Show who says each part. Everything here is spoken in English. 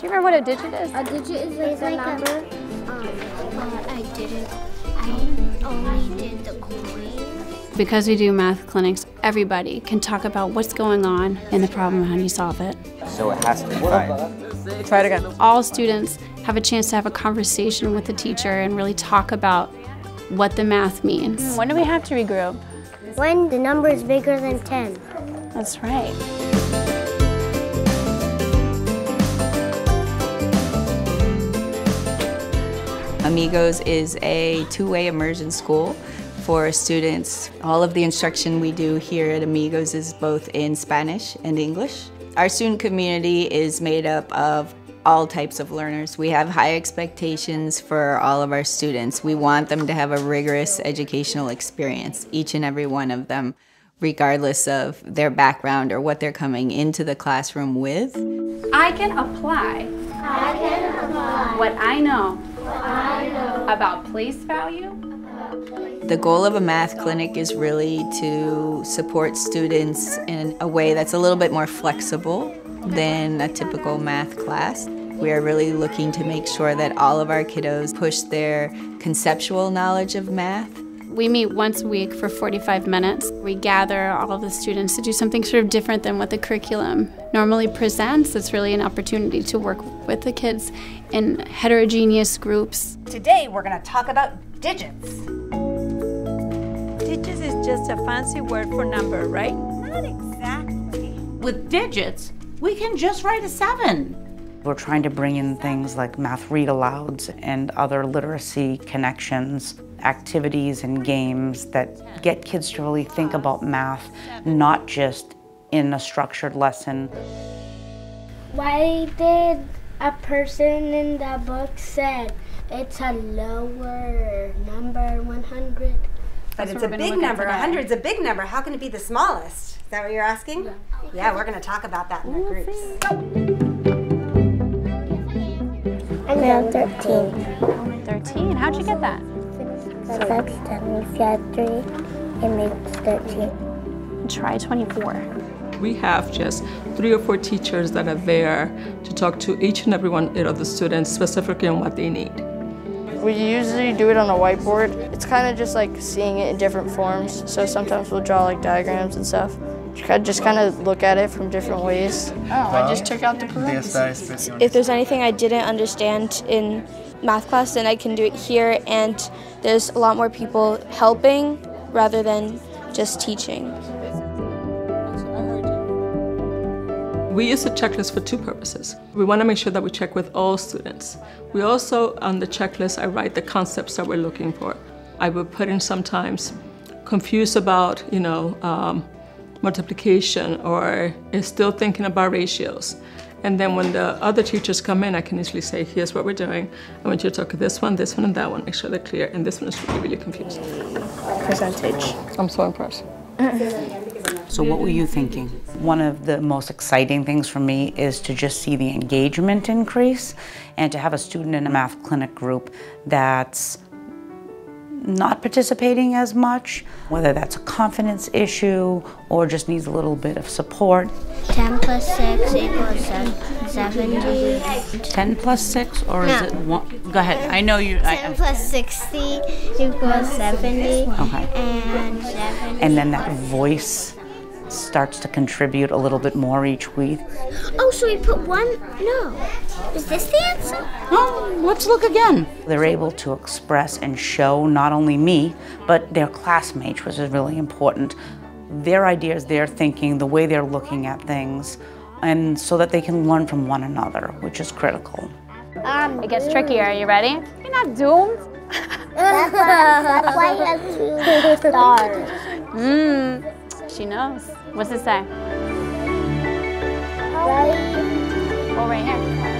Speaker 1: Do you remember what a digit is?
Speaker 2: A digit is like, like a number. Um, but I didn't. I only did the coin.
Speaker 1: Because we do math clinics, everybody can talk about what's going on in the problem and how do you solve it.
Speaker 3: So it has to be fine.
Speaker 4: Try it again.
Speaker 1: All students have a chance to have a conversation with the teacher and really talk about what the math means. When do we have to regroup?
Speaker 2: When the number is bigger than 10.
Speaker 1: That's right.
Speaker 5: Amigos is a two-way immersion school for students. All of the instruction we do here at Amigos is both in Spanish and English. Our student community is made up of all types of learners. We have high expectations for all of our students. We want them to have a rigorous educational experience, each and every one of them, regardless of their background or what they're coming into the classroom with.
Speaker 1: I can apply.
Speaker 2: I can apply.
Speaker 1: What I know.
Speaker 2: What I know.
Speaker 1: About place value.
Speaker 5: The goal of a math clinic is really to support students in a way that's a little bit more flexible than a typical math class. We are really looking to make sure that all of our kiddos push their conceptual knowledge of math
Speaker 1: we meet once a week for 45 minutes. We gather all of the students to do something sort of different than what the curriculum normally presents. It's really an opportunity to work with the kids in heterogeneous groups.
Speaker 6: Today we're going to talk about digits.
Speaker 7: Digits is just a fancy word for number, right?
Speaker 6: Not exactly. With digits, we can just write a seven.
Speaker 4: We're trying to bring in things like math read alouds and other literacy connections, activities and games that get kids to really think about math, not just in a structured lesson.
Speaker 2: Why did a person in the book said it's a lower number, 100?
Speaker 6: But it's a big number. 100 is a big number. How can it be the smallest? Is that what you're asking? Yeah, yeah we're going to talk about that in the groups.
Speaker 2: I'm now 13.
Speaker 1: 13? How'd you get that?
Speaker 2: So that's 10. If you add 3, it makes 13.
Speaker 1: Try 24.
Speaker 8: We have just three or four teachers that are there to talk to each and every one of the students specifically on what they need.
Speaker 9: We usually do it on a whiteboard. It's kind of just like seeing it in different forms. So sometimes we'll draw like diagrams and stuff. Just kind of look at it from different ways.
Speaker 1: Oh, I just took out the parentheses.
Speaker 10: If there's anything I didn't understand in math class, then I can do it here, and there's a lot more people helping rather than just teaching.
Speaker 8: We use the checklist for two purposes. We want to make sure that we check with all students. We also, on the checklist, I write the concepts that we're looking for. I will put in sometimes confused about, you know, um, multiplication or is still thinking about ratios. And then when the other teachers come in, I can easily say, here's what we're doing. I want you to talk to this one, this one, and that one. Make sure they're clear. And this one is really, really confused.
Speaker 9: Percentage.
Speaker 8: I'm so impressed.
Speaker 4: So what were you thinking? One of the most exciting things for me is to just see the engagement increase and to have a student in a math clinic group that's not participating as much, whether that's a confidence issue or just needs a little bit of support.
Speaker 2: 10 plus 6 equals 70.
Speaker 4: 10 plus 6 or
Speaker 2: No.
Speaker 4: is it one? Go ahead. I know you. I,
Speaker 2: 10 plus 60 equals 70.
Speaker 4: Okay.
Speaker 2: And 70.
Speaker 4: and then that voice starts to contribute a little bit more each week.
Speaker 2: Oh, so we put one? No. Is this the answer?
Speaker 4: Oh, let's look again. They're able to express and show not only me, but their classmates, which is really important. Their ideas, their thinking, the way they're looking at things, and so that they can learn from one another, which is critical.
Speaker 2: Um,
Speaker 1: It gets trickier. Are you ready? You're not doomed.
Speaker 2: that's, why, that's why you have two stars.
Speaker 1: Mmm. She knows. What's it say?
Speaker 2: Right.
Speaker 1: Oh, right here.